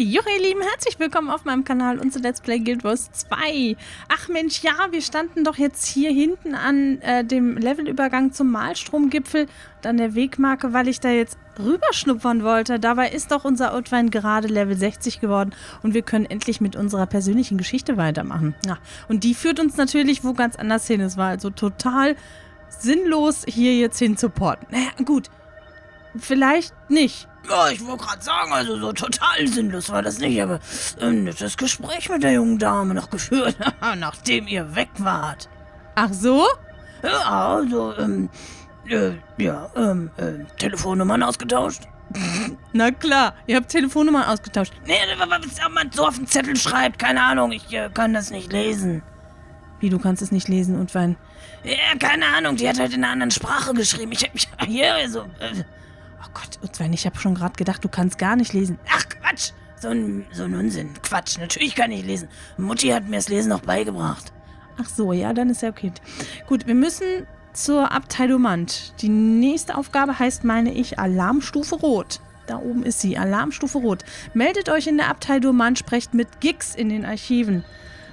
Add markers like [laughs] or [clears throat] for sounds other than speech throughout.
Jo, ihr Lieben, herzlich willkommen auf meinem Kanal und zu Let's Play Guild Wars 2. Ach Mensch, ja, wir standen doch jetzt hier hinten an äh, dem Levelübergang zum Malstromgipfel und an der Wegmarke, weil ich da jetzt rüberschnuppern wollte. Dabei ist doch unser Outwein gerade Level 60 geworden und wir können endlich mit unserer persönlichen Geschichte weitermachen. Ja, und die führt uns natürlich wo ganz anders hin. Es war also total sinnlos, hier jetzt hin zu porten. Naja, gut. Vielleicht nicht. Ja, ich wollte gerade sagen, also so total sinnlos war das nicht, aber ein nettes Gespräch mit der jungen Dame noch geführt, [laughs] nachdem ihr weg wart. Ach so? Ja, also, ähm, äh, ja, ähm, äh, Telefonnummern ausgetauscht. [laughs] Na klar, ihr habt Telefonnummern ausgetauscht. Nee, was man so auf den Zettel schreibt, keine Ahnung, ich äh, kann das nicht lesen. Wie, du kannst es nicht lesen und wann? Ja, keine Ahnung, die hat halt in einer anderen Sprache geschrieben. Ich hab mich [laughs] hier, also, äh, Oh Gott, und Sven, ich habe schon gerade gedacht, du kannst gar nicht lesen. Ach, Quatsch! So ein, so ein Unsinn. Quatsch, natürlich kann ich lesen. Mutti hat mir das Lesen noch beigebracht. Ach so, ja, dann ist ja okay. Gut, wir müssen zur Abtei Domant. Die nächste Aufgabe heißt, meine ich, Alarmstufe Rot. Da oben ist sie, Alarmstufe Rot. Meldet euch in der Abtei Domant, sprecht mit Gix in den Archiven.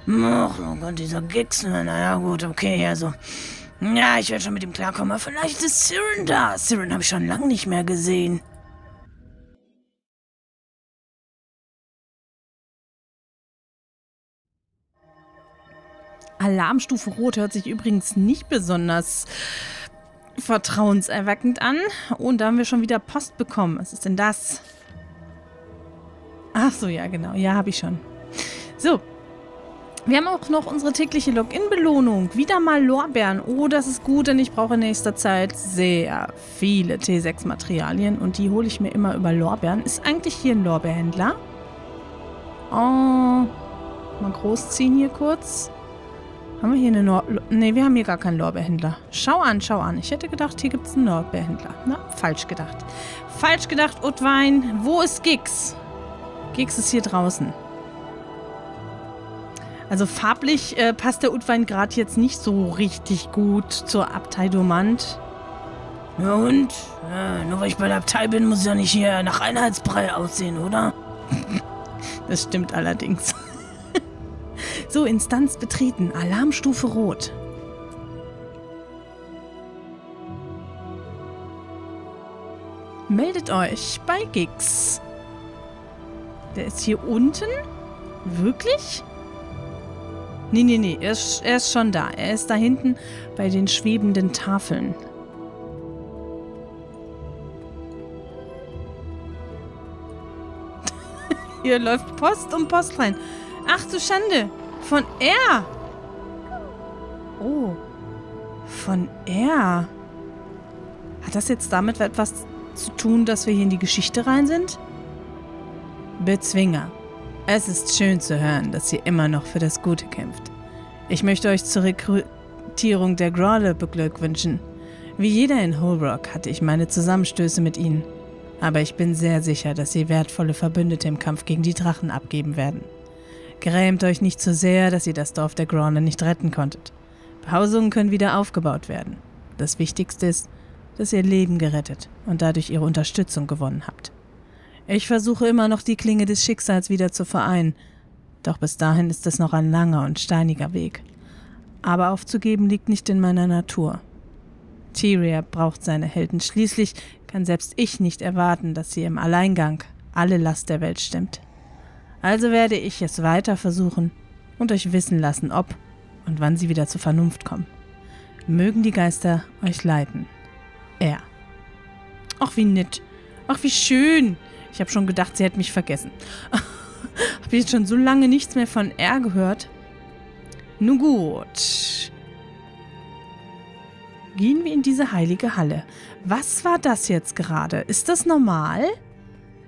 Ach, oh Gott, dieser Gix. Naja, gut, okay, also. Ja, ich werde schon mit ihm klarkommen, aber vielleicht ist Siren da. Siren habe ich schon lange nicht mehr gesehen. Alarmstufe Rot hört sich übrigens nicht besonders vertrauenserweckend an. Und da haben wir schon wieder Post bekommen. Was ist denn das? Ach so, ja, genau. Ja, habe ich schon. So, wir haben auch noch unsere tägliche Login-Belohnung. Wieder mal Lorbeeren. Oh, das ist gut, denn ich brauche in nächster Zeit sehr viele T6-Materialien. Und die hole ich mir immer über Lorbeeren. Ist eigentlich hier ein Lorbeerhändler? Oh, mal großziehen hier kurz. Haben wir hier eine Nor... Ne, wir haben hier gar keinen Lorbeerhändler. Schau an, schau an. Ich hätte gedacht, hier gibt es einen Lorbeerhändler. Na, falsch gedacht. Falsch gedacht, Utwein. Wo ist Gix? Gix ist hier draußen. Also farblich äh, passt der Utwein gerade jetzt nicht so richtig gut zur Abtei Domant. Ja und? Ja, nur weil ich bei der Abtei bin, muss ich ja nicht hier nach Einheitsbrei aussehen, oder? [laughs] das stimmt allerdings. [laughs] so, Instanz betreten. Alarmstufe Rot. Meldet euch bei Gix. Der ist hier unten? Wirklich? Nee, nee, nee, er ist, er ist schon da. Er ist da hinten bei den schwebenden Tafeln. [laughs] Hier läuft Post um Post rein. Ach du Schande. Von er. Oh. Von er. Hat das jetzt damit etwas zu tun, dass wir hier in die Geschichte rein sind? Bezwinger. Es ist schön zu hören, dass ihr immer noch für das Gute kämpft. Ich möchte euch zur Rekrutierung der Grawler beglückwünschen. Wie jeder in Holbrook hatte ich meine Zusammenstöße mit ihnen. Aber ich bin sehr sicher, dass sie wertvolle Verbündete im Kampf gegen die Drachen abgeben werden. Grämt euch nicht zu so sehr, dass ihr das Dorf der Grawler nicht retten konntet. Behausungen können wieder aufgebaut werden. Das Wichtigste ist, dass ihr Leben gerettet und dadurch ihre Unterstützung gewonnen habt. Ich versuche immer noch die Klinge des Schicksals wieder zu vereinen, doch bis dahin ist es noch ein langer und steiniger Weg. Aber aufzugeben liegt nicht in meiner Natur. Tyria braucht seine Helden. Schließlich kann selbst ich nicht erwarten, dass sie im Alleingang alle Last der Welt stimmt. Also werde ich es weiter versuchen und euch wissen lassen, ob und wann sie wieder zur Vernunft kommen. Mögen die Geister euch leiten. Er. Ach, wie nett. Ach, wie schön. Ich habe schon gedacht, sie hätte mich vergessen. [laughs] habe jetzt schon so lange nichts mehr von R gehört. Nun gut. Gehen wir in diese heilige Halle. Was war das jetzt gerade? Ist das normal?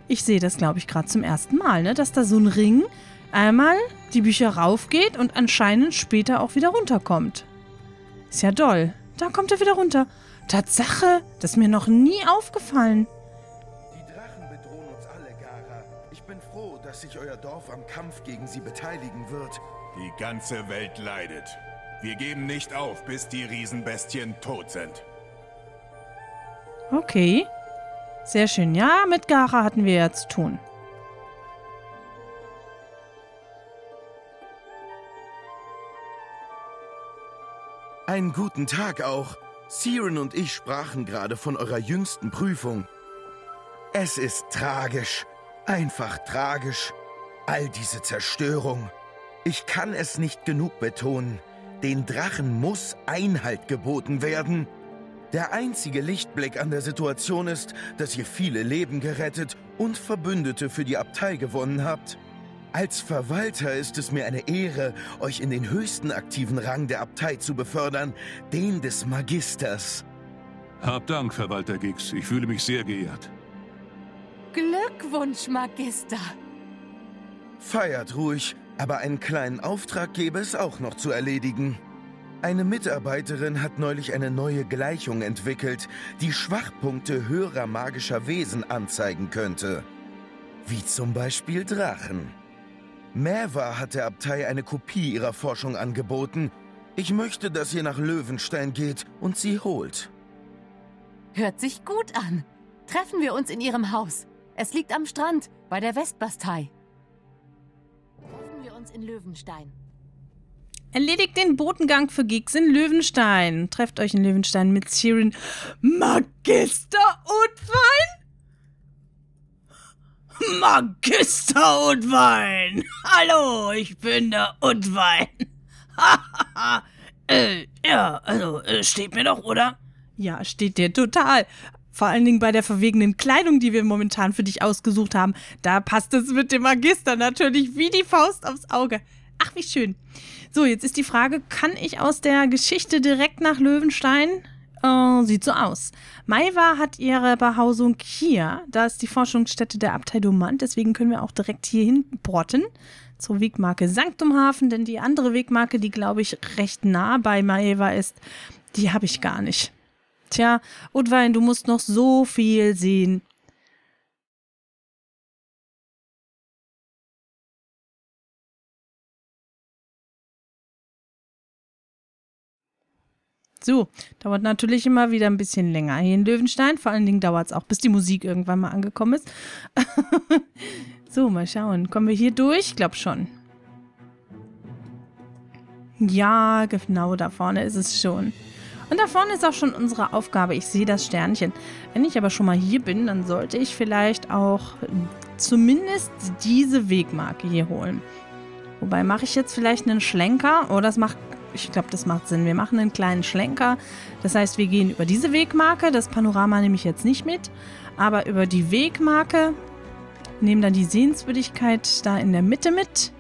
Ich sehe das, glaube ich, gerade zum ersten Mal, ne? dass da so ein Ring einmal die Bücher raufgeht und anscheinend später auch wieder runterkommt. Ist ja doll. Da kommt er wieder runter. Tatsache, das ist mir noch nie aufgefallen. dass sich euer Dorf am Kampf gegen sie beteiligen wird. Die ganze Welt leidet. Wir geben nicht auf, bis die Riesenbestien tot sind. Okay. Sehr schön. Ja, mit Gara hatten wir ja zu tun. Einen guten Tag auch. Siren und ich sprachen gerade von eurer jüngsten Prüfung. Es ist tragisch. Einfach tragisch. All diese Zerstörung. Ich kann es nicht genug betonen. Den Drachen muss Einhalt geboten werden. Der einzige Lichtblick an der Situation ist, dass ihr viele Leben gerettet und Verbündete für die Abtei gewonnen habt. Als Verwalter ist es mir eine Ehre, euch in den höchsten aktiven Rang der Abtei zu befördern, den des Magisters. Hab Dank, Verwalter Gix. Ich fühle mich sehr geehrt. Glückwunsch, Magister. Feiert ruhig, aber einen kleinen Auftrag gäbe es auch noch zu erledigen. Eine Mitarbeiterin hat neulich eine neue Gleichung entwickelt, die Schwachpunkte höherer magischer Wesen anzeigen könnte. Wie zum Beispiel Drachen. Maeva hat der Abtei eine Kopie ihrer Forschung angeboten. Ich möchte, dass ihr nach Löwenstein geht und sie holt. Hört sich gut an. Treffen wir uns in ihrem Haus. Es liegt am Strand, bei der Westbastei. Treffen wir uns in Löwenstein. Erledigt den Botengang für Gigs in Löwenstein. Trefft euch in Löwenstein mit Siren Magister und Wein. Magister und Wein. Hallo, ich bin der Unwein. [laughs] äh, ja, also, äh, steht mir doch, oder? Ja, steht dir total. Vor allen Dingen bei der verwegenen Kleidung, die wir momentan für dich ausgesucht haben. Da passt es mit dem Magister natürlich wie die Faust aufs Auge. Ach, wie schön. So, jetzt ist die Frage, kann ich aus der Geschichte direkt nach Löwenstein? Äh, sieht so aus. Maiwa hat ihre Behausung hier. Da ist die Forschungsstätte der Abtei Domant. Deswegen können wir auch direkt hier hinporten zur Wegmarke Sanktumhafen. Denn die andere Wegmarke, die glaube ich recht nah bei Maiwa ist, die habe ich gar nicht. Tja, Utwein, du musst noch so viel sehen. So, dauert natürlich immer wieder ein bisschen länger hier in Löwenstein. Vor allen Dingen dauert es auch, bis die Musik irgendwann mal angekommen ist. [laughs] so, mal schauen. Kommen wir hier durch? Ich glaube schon. Ja, genau, da vorne ist es schon. Und da vorne ist auch schon unsere Aufgabe. Ich sehe das Sternchen. Wenn ich aber schon mal hier bin, dann sollte ich vielleicht auch zumindest diese Wegmarke hier holen. Wobei mache ich jetzt vielleicht einen Schlenker? Oh, das macht ich glaube, das macht Sinn. Wir machen einen kleinen Schlenker. Das heißt, wir gehen über diese Wegmarke. Das Panorama nehme ich jetzt nicht mit. Aber über die Wegmarke nehmen dann die Sehenswürdigkeit da in der Mitte mit.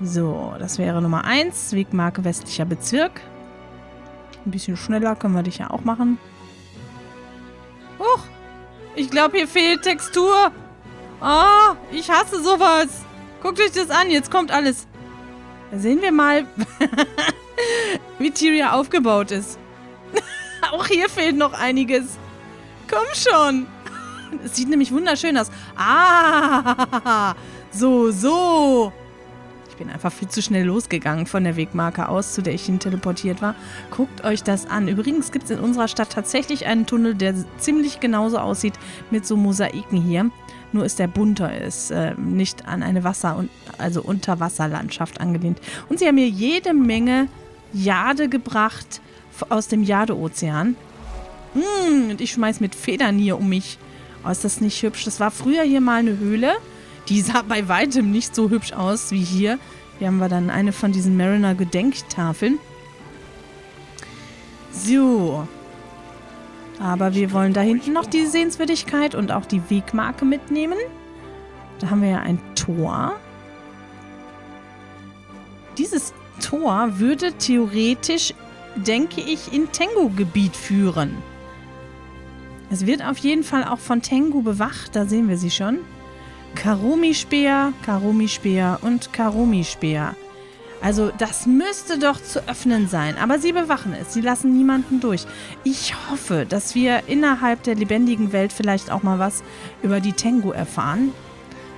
So, das wäre Nummer 1. Wegmarke westlicher Bezirk. Ein bisschen schneller können wir dich ja auch machen. Huch! Ich glaube, hier fehlt Textur. Ah, oh, ich hasse sowas. Guckt euch das an, jetzt kommt alles. Sehen wir mal, [laughs] wie Tyria aufgebaut ist. [laughs] Auch hier fehlt noch einiges. Komm schon. [laughs] Es sieht nämlich wunderschön aus. Ah, so, so. Ich bin einfach viel zu schnell losgegangen von der Wegmarke aus, zu der ich hin teleportiert war. Guckt euch das an. Übrigens gibt es in unserer Stadt tatsächlich einen Tunnel, der ziemlich genauso aussieht mit so Mosaiken hier nur ist der bunter ist, äh, nicht an eine Wasser- und also Unterwasserlandschaft angelehnt. Und sie haben mir jede Menge Jade gebracht aus dem Jadeozean. Mmh, und ich schmeiß mit Federn hier um mich. Oh, ist das nicht hübsch? Das war früher hier mal eine Höhle. Die sah bei weitem nicht so hübsch aus wie hier. Hier haben wir dann eine von diesen Mariner-Gedenktafeln. So, aber wir wollen da hinten noch die Sehenswürdigkeit und auch die Wegmarke mitnehmen. Da haben wir ja ein Tor. Dieses Tor würde theoretisch, denke ich, in Tengu-Gebiet führen. Es wird auf jeden Fall auch von Tengu bewacht, da sehen wir sie schon. Karumi-Speer, Karumi-Speer und Karumi-Speer. Also das müsste doch zu öffnen sein. Aber sie bewachen es. Sie lassen niemanden durch. Ich hoffe, dass wir innerhalb der lebendigen Welt vielleicht auch mal was über die Tengu erfahren.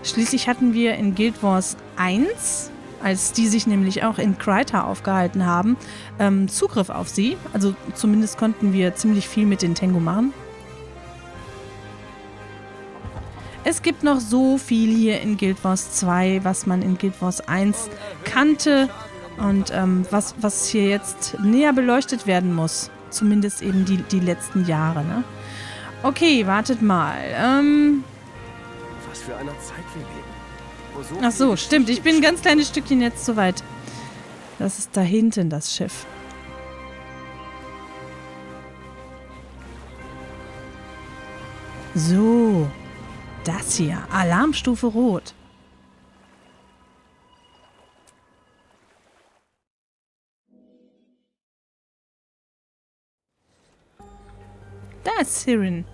Schließlich hatten wir in Guild Wars 1, als die sich nämlich auch in Kryta aufgehalten haben, ähm, Zugriff auf sie. Also zumindest konnten wir ziemlich viel mit den Tengu machen. Es gibt noch so viel hier in Guild Wars 2, was man in Guild Wars 1 kannte Und ähm, was, was hier jetzt näher beleuchtet werden muss. Zumindest eben die, die letzten Jahre, ne? Okay, wartet mal. Ähm, Was für einer Zeit wir leben. So ach so, stimmt. Ich bin ein ganz kleines Stückchen jetzt zu weit. Das ist da hinten, das Schiff. So, das hier. Alarmstufe Rot. Da ist Siren.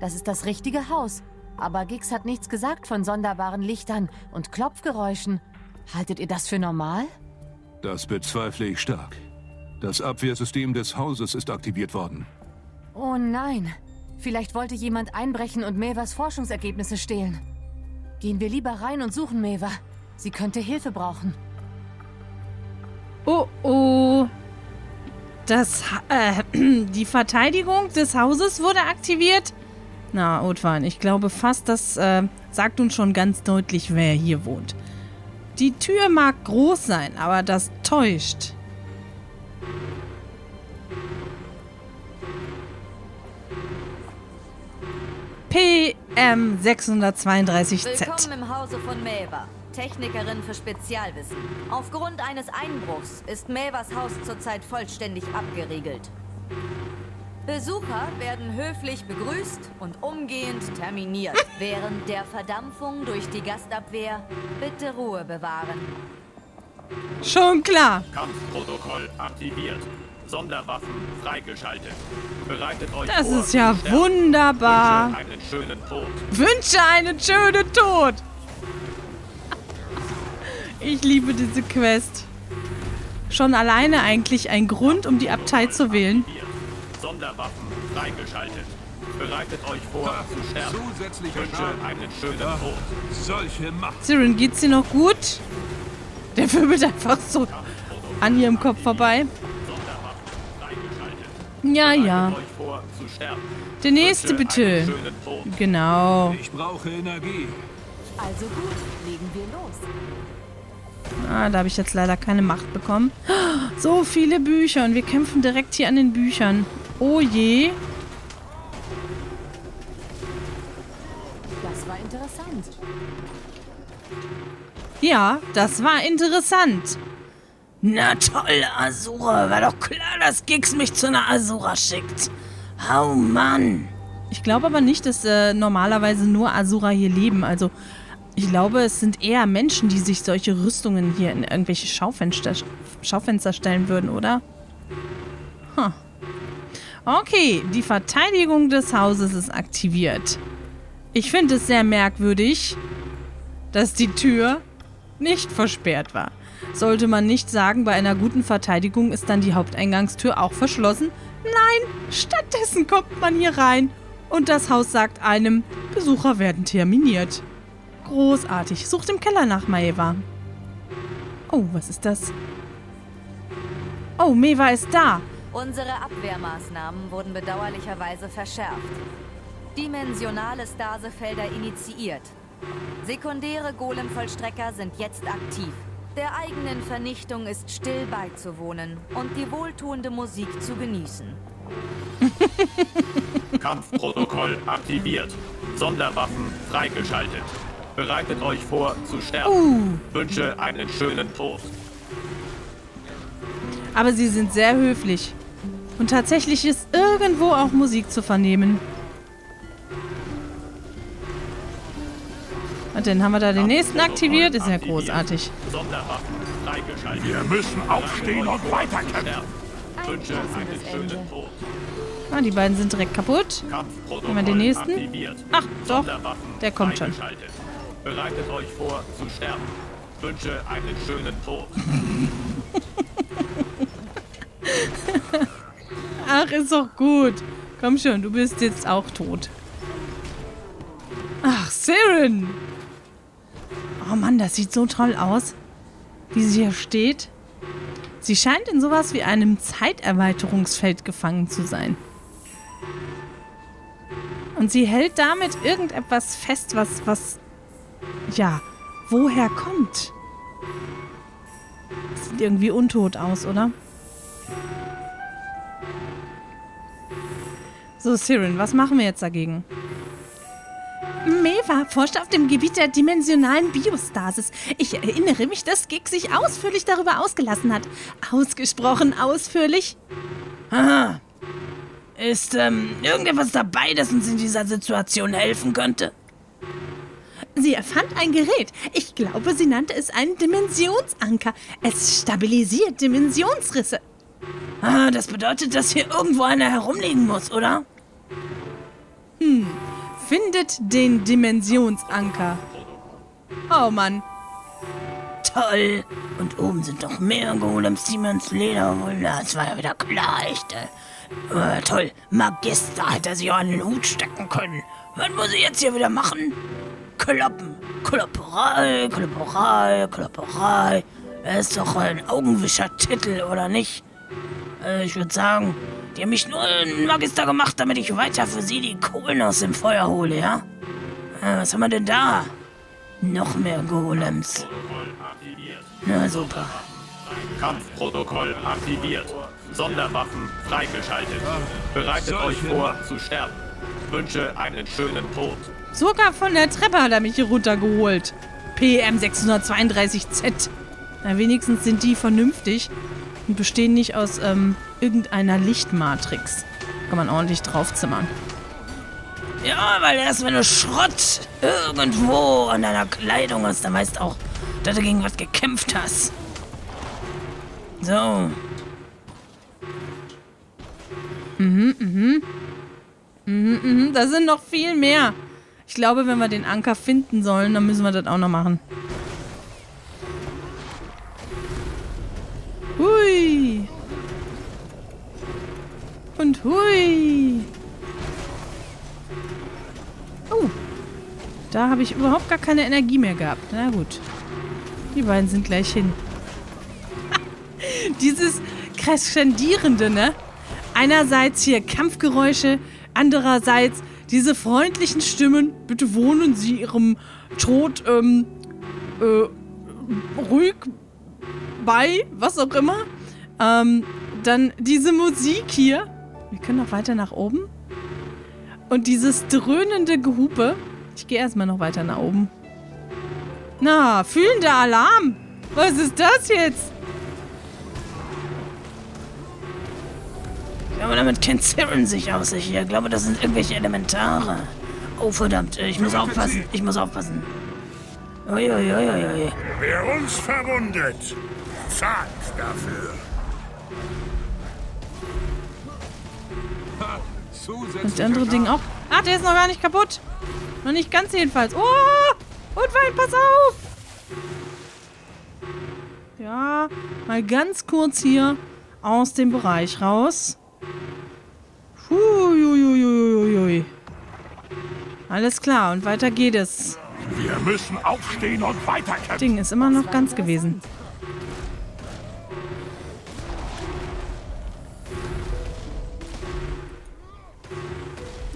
Das ist das richtige Haus. Aber Gix hat nichts gesagt von sonderbaren Lichtern und Klopfgeräuschen. Haltet ihr das für normal? Das bezweifle ich stark. Das Abwehrsystem des Hauses ist aktiviert worden. Oh nein. Vielleicht wollte jemand einbrechen und Mevas Forschungsergebnisse stehlen. Gehen wir lieber rein und suchen Meva. Sie könnte Hilfe brauchen. Oh oh. Das, Ha- äh, [clears throat] die Verteidigung des Hauses wurde aktiviert. Na, Otwan, ich glaube fast, das äh, sagt uns schon ganz deutlich, wer hier wohnt. Die Tür mag groß sein, aber das täuscht. PM 632Z. Willkommen im Hause von Maeva, Technikerin für Spezialwissen. Aufgrund eines Einbruchs ist Maevas Haus zurzeit vollständig abgeriegelt. Besucher werden höflich begrüßt und umgehend terminiert. [laughs] Während der Verdampfung durch die Gastabwehr bitte Ruhe bewahren. Schon klar. Kampfprotokoll aktiviert. Sonderwaffen freigeschaltet. Bereitet euch Das vor. ist ja wunderbar. Wünsche einen schönen Tod. Wünsche einen schönen Tod. Ich liebe diese Quest. Schon alleine eigentlich ein Grund, um die Abtei zu wählen. Sonderwaffen freigeschaltet. Bereitet euch vor zu sterben. Wünsche einen schönen Tod. Solche Macht. Siren, geht's dir noch gut? Der wirbelt einfach so an ihrem Kopf vorbei. Ja, ja. Der nächste bitte. Genau. Ich brauche Energie. Also gut, legen wir los. Ah, da habe ich jetzt leider keine Macht bekommen. So viele Bücher und wir kämpfen direkt hier an den Büchern. Oh je. Das war interessant. Ja, das war interessant. Na toll, Asura. War doch klar, dass Gix mich zu einer Asura schickt. Oh Mann. Ich glaube aber nicht, dass äh, normalerweise nur Asura hier leben. Also, ich glaube, es sind eher Menschen, die sich solche Rüstungen hier in irgendwelche Schaufenster, Schaufenster stellen würden, oder? Huh. Okay, die Verteidigung des Hauses ist aktiviert. Ich finde es sehr merkwürdig, dass die Tür nicht versperrt war. Sollte man nicht sagen, bei einer guten Verteidigung ist dann die Haupteingangstür auch verschlossen? Nein, stattdessen kommt man hier rein und das Haus sagt einem, Besucher werden terminiert. Großartig. Sucht im Keller nach Maeva. Oh, was ist das? Oh, Meva ist da. Unsere Abwehrmaßnahmen wurden bedauerlicherweise verschärft. Dimensionale Stasefelder initiiert. Sekundäre Golem-Vollstrecker sind jetzt aktiv. Der eigenen Vernichtung ist still beizuwohnen und die wohltuende Musik zu genießen. [laughs] Kampfprotokoll aktiviert. Sonderwaffen freigeschaltet. Bereitet euch vor zu sterben. Uh, Wünsche einen schönen Tod. aber sie sind sehr höflich. Und tatsächlich ist irgendwo auch Musik zu vernehmen. Und dann haben wir da den nächsten aktiviert. Ist ja großartig. Wir müssen aufstehen und weiterkämpfen. Wünsche einen schönen Tod. Ah, die beiden sind direkt kaputt. Nehmen wir den nächsten? aktiviert. Ach, doch. Der kommt schon. Bereitet euch vor zu sterben. Wünsche einen schönen Tod. [laughs] Ach, ist doch gut. Komm schon, du bist jetzt auch tot. Ach, Siren. Oh Mann, das sieht so toll aus, wie sie hier steht. Sie scheint in sowas wie einem Zeiterweiterungsfeld gefangen zu sein. Und sie hält damit irgendetwas fest, was, was ja, woher kommt. Sieht irgendwie untot aus, oder? So, Siren, was machen wir jetzt dagegen? Meva forscht auf dem Gebiet der dimensionalen Biostasis. Ich erinnere mich, dass Gig sich ausführlich darüber ausgelassen hat. Ausgesprochen ausführlich. Aha. Ist ähm, irgendetwas dabei, das uns in dieser Situation helfen könnte? Sie erfand ein Gerät. Ich glaube, sie nannte es einen Dimensionsanker. Es stabilisiert Dimensionsrisse. Ah, das bedeutet, dass hier irgendwo einer herumliegen muss, oder? Hm. Findet den Dimensionsanker. Oh Mann. Toll. Und oben sind noch mehr Golems, die mir ins Leder holen. Das war ja wieder klar, echt. Äh, toll. Magister hätte sich auch den Hut stecken können. Was muss ich jetzt hier wieder machen? Kloppen. Klopperei, Klopperei, Klopperei. Das ist doch ein Augenwischer-Titel, oder nicht? Äh, ich würde sagen, die haben mich nur einen Magister gemacht, damit ich weiter für sie die Kohlen aus dem Feuer hole, ja? Äh, was haben wir denn da? Noch mehr Golems. Na super. Kampfprotokoll aktiviert. Sonderwaffen freigeschaltet. Bereitet euch vor zu sterben. Wünsche einen schönen Tod. Sogar von der Treppe hat er mich hier runtergeholt. PM 632Z. Na, wenigstens sind die vernünftig und bestehen nicht aus ähm, irgendeiner Lichtmatrix. Kann man ordentlich draufzimmern. Ja, weil erst wenn du Schrott irgendwo an deiner Kleidung hast, dann weißt auch, dass du gegen was gekämpft hast. So. Mhm, mhm. Mhm, mhm. Da sind noch viel mehr. Ich glaube, wenn wir den Anker finden sollen, dann müssen wir das auch noch machen. Und hui. Oh. Da habe ich überhaupt gar keine Energie mehr gehabt. Na gut. Die beiden sind gleich hin. [laughs] Dieses Crescendierende, ne? Einerseits hier Kampfgeräusche, andererseits diese freundlichen Stimmen. Bitte wohnen Sie Ihrem Tod ähm, äh, ruhig bei, was auch immer. Ähm, dann diese Musik hier. Wir können noch weiter nach oben. Und dieses dröhnende Gehupe. Ich gehe erstmal noch weiter nach oben. Na, fühlender Alarm. Was ist das jetzt? Ja, aber damit kennt Siren sich aus hier. Ich glaube, das sind irgendwelche Elementare. Oh, verdammt. Ich muss aufpassen. Ich muss aufpassen. Uiuiuiui. Wer uns verwundet, zahlt dafür. Das andere Ding auch. Ah, der ist noch gar nicht kaputt. Noch nicht ganz jedenfalls. Oh! Und Wein, pass auf! Ja, mal ganz kurz hier aus dem Bereich raus. Huiuiuiuiui. Alles klar, und weiter geht es. Wir müssen aufstehen und weiterkämpfen. Ding ist immer noch ganz gewesen.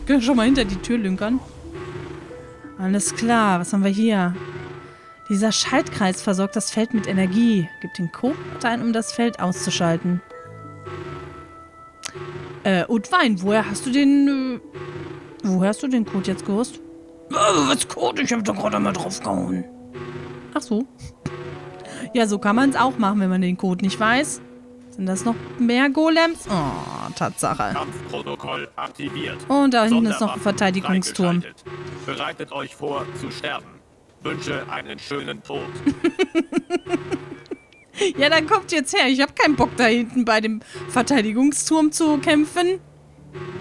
Können schon mal hinter die Tür lünkern. Alles klar, was haben wir hier? Dieser Schaltkreis versorgt das Feld mit Energie. Gibt den Code ein, um das Feld auszuschalten. Äh, Utwein, woher hast du den... Äh, woher hast du den Code jetzt gewusst? was Code? Ich hab doch gerade mal draufgehauen. Ach so. Ja, so kann man es auch machen, wenn man den Code nicht weiß. Sind das noch mehr Golems? Oh, Tatsache. Kampfprotokoll aktiviert. Und da hinten ist noch ein Verteidigungsturm. Bereitet euch vor zu sterben. Wünsche einen schönen Tod. [laughs] ja, dann kommt jetzt her. Ich habe keinen Bock da hinten bei dem Verteidigungsturm zu kämpfen.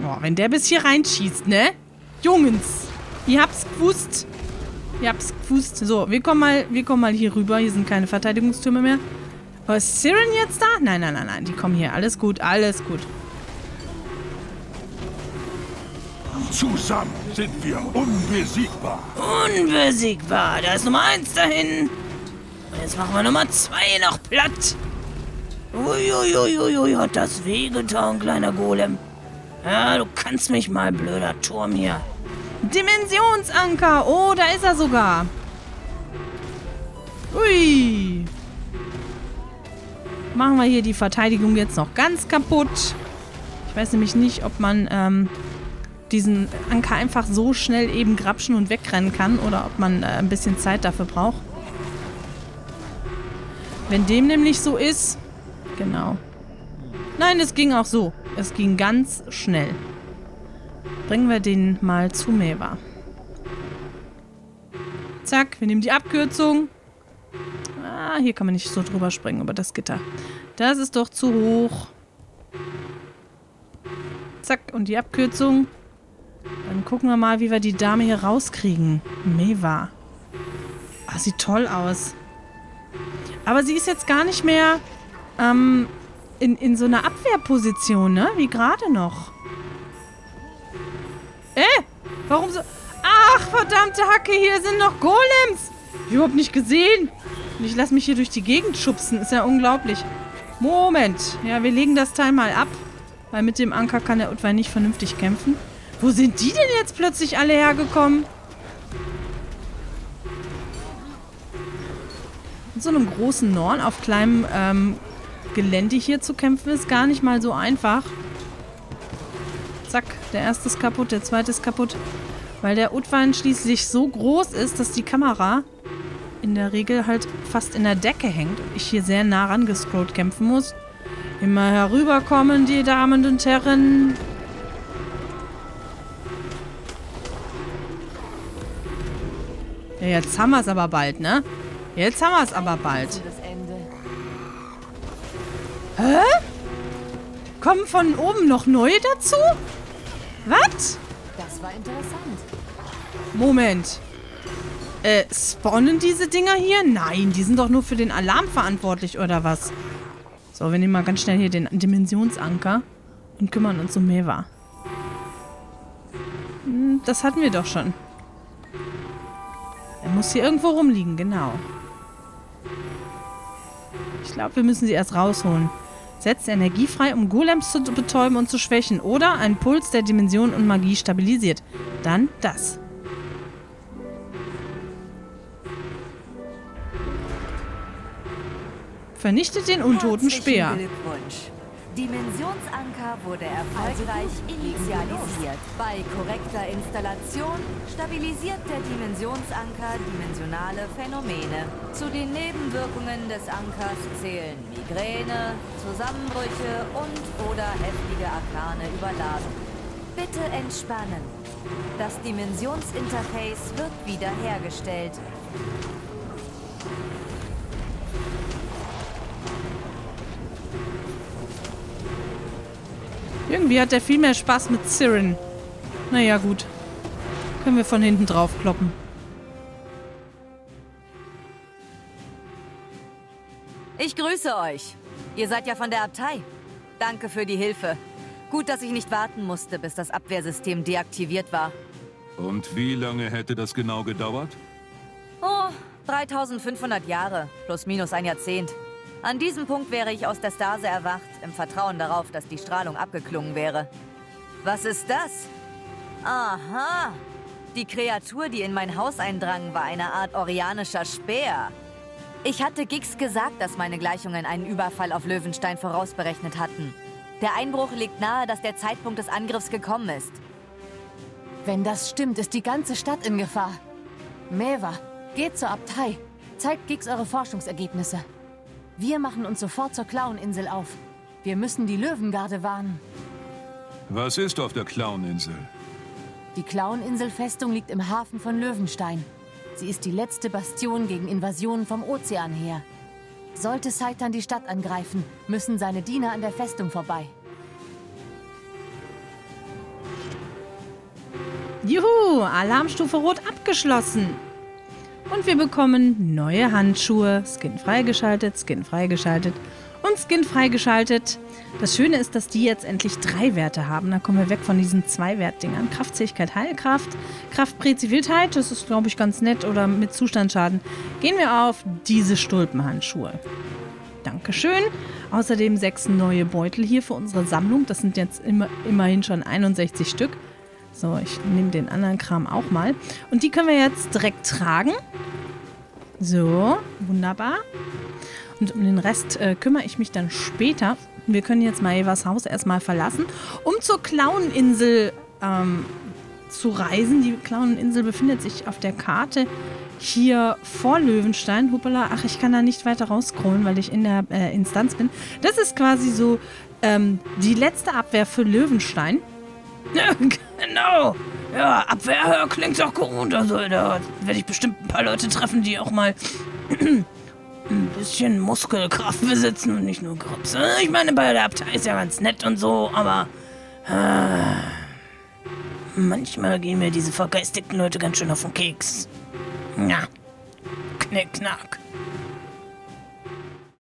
Boah, wenn der bis hier reinschießt, ne? Jungens, ihr habt's gewusst. Ihr habt's gewusst. So, wir kommen mal, wir kommen mal hier rüber. Hier sind keine Verteidigungstürme mehr. Aber ist Siren jetzt da? Nein, nein, nein, nein. Die kommen hier. Alles gut, alles gut. Zusammen sind wir unbesiegbar. Unbesiegbar. Da ist Nummer eins dahin. Und jetzt machen wir Nummer zwei noch platt. Uiuiuiui, hat das wehgetan, kleiner Golem. Ja, du kannst mich mal, blöder Turm hier. Dimensionsanker. Oh, da ist er sogar. Ui. Machen wir hier die Verteidigung jetzt noch ganz kaputt. Ich weiß nämlich nicht, ob man ähm, diesen Anker einfach so schnell eben grapschen und wegrennen kann oder ob man äh, ein bisschen Zeit dafür braucht. Wenn dem nämlich so ist... Genau. Nein, es ging auch so. Es ging ganz schnell. Bringen wir den mal zu Meva. Zack, wir nehmen die Abkürzung. Ah, hier kann man nicht so drüber springen, über das Gitter. Das ist doch zu hoch. Zack, und die Abkürzung. Dann gucken wir mal, wie wir die Dame hier rauskriegen. Meva. Ah, sieht toll aus. Aber sie ist jetzt gar nicht mehr ähm, in, in so einer Abwehrposition, ne? Wie gerade noch. Äh, warum so... Ach, verdammte Hacke, hier sind noch Golems. Ich überhaupt nicht gesehen. Und ich lasse mich hier durch die Gegend schubsen. Ist ja unglaublich. Moment. Ja, wir legen das Teil mal ab. Weil mit dem Anker kann der Utwein nicht vernünftig kämpfen. Wo sind die denn jetzt plötzlich alle hergekommen? Mit so einem großen Norn auf kleinem ähm, Gelände hier zu kämpfen, ist gar nicht mal so einfach. Zack, der erste ist kaputt, der zweite ist kaputt. Weil der Utwein schließlich so groß ist, dass die Kamera in der Regel halt fast in der Decke hängt und ich hier sehr nah rangescrollt kämpfen muss. Immer herüberkommen, die Damen und Herren. Ja, jetzt haben wir es aber bald, ne? Jetzt haben wir es aber bald. Hä? Kommen von oben noch neue dazu? Was? Das war interessant. Moment. Äh, spawnen diese Dinger hier? Nein, die sind doch nur für den Alarm verantwortlich, oder was? So, wir nehmen mal ganz schnell hier den Dimensionsanker und kümmern uns um Meva. Hm, das hatten wir doch schon. Muss hier irgendwo rumliegen, genau. Ich glaube, wir müssen sie erst rausholen. Setzt Energie frei, um Golems zu betäuben und zu schwächen. Oder ein Puls der Dimension und Magie stabilisiert. Dann das. Vernichtet den untoten Speer. Glückwunsch. Dimensionsanker wurde erfolgreich initialisiert. Bei korrekter Installation stabilisiert der Dimensionsanker dimensionale Phänomene. Zu den Nebenwirkungen des Ankers zählen Migräne, Zusammenbrüche und oder heftige arkane Überladung. Bitte entspannen. Das Dimensionsinterface wird wiederhergestellt. Irgendwie hat er viel mehr Spaß mit Siren. Naja, gut. Können wir von hinten drauf kloppen. Ich grüße euch. Ihr seid ja von der Abtei. Danke für die Hilfe. Gut, dass ich nicht warten musste, bis das Abwehrsystem deaktiviert war. Und wie lange hätte das genau gedauert? Oh, 3500 Jahre, plus minus ein Jahrzehnt. An diesem Punkt wäre ich aus der Stase erwacht, im Vertrauen darauf, dass die Strahlung abgeklungen wäre. Was ist das? Aha! Die Kreatur, die in mein Haus eindrang, war eine Art orianischer Speer. Ich hatte Gix gesagt, dass meine Gleichungen einen Überfall auf Löwenstein vorausberechnet hatten. Der Einbruch legt nahe, dass der Zeitpunkt des Angriffs gekommen ist. Wenn das stimmt, ist die ganze Stadt in Gefahr. Meva, geht zur Abtei. Zeigt Gix eure Forschungsergebnisse. Wir machen uns sofort zur Clown-Insel auf. Wir müssen die Löwengarde warnen. Was ist auf der Clowninsel? Die Clown-Insel-Festung liegt im Hafen von Löwenstein. Sie ist die letzte Bastion gegen Invasionen vom Ozean her. Sollte Seitan die Stadt angreifen, müssen seine Diener an der Festung vorbei. Juhu, Alarmstufe Rot abgeschlossen. Und wir bekommen neue Handschuhe. Skin freigeschaltet, Skin freigeschaltet und Skin freigeschaltet. Das Schöne ist, dass die jetzt endlich drei Werte haben. Da kommen wir weg von diesen zwei Wertdingern. Kraftfähigkeit, Heilkraft, Kraftpräzivilität, das ist, glaube ich, ganz nett. Oder mit Zustandsschaden. Gehen wir auf diese Stulpenhandschuhe. Dankeschön. Außerdem sechs neue Beutel hier für unsere Sammlung. Das sind jetzt immer, immerhin schon 61 Stück. So, ich nehme den anderen Kram auch mal. Und die können wir jetzt direkt tragen. So, Wunderbar. Und um den Rest äh, kümmere ich mich dann später. Wir können jetzt Maevas Haus erstmal verlassen, um zur Clown-Insel ähm, zu reisen. Die Clown-Insel befindet sich auf der Karte hier vor Löwenstein. Hoppala, ach, ich kann da nicht weiter rausscrollen, weil ich in der äh, Instanz bin. Das ist quasi so ähm, die letzte Abwehr für Löwenstein. [laughs] Genau. Ja, Abwehr klingt doch gut. Also da werde ich bestimmt ein paar Leute treffen, die auch mal [clears throat] ein bisschen Muskelkraft besitzen und nicht nur Grips. Ich meine, bei der Abtei ist ja ganz nett und so, aber äh, manchmal gehen mir diese vergeistigten Leute ganz schön auf den Keks. Ja, knick, knack.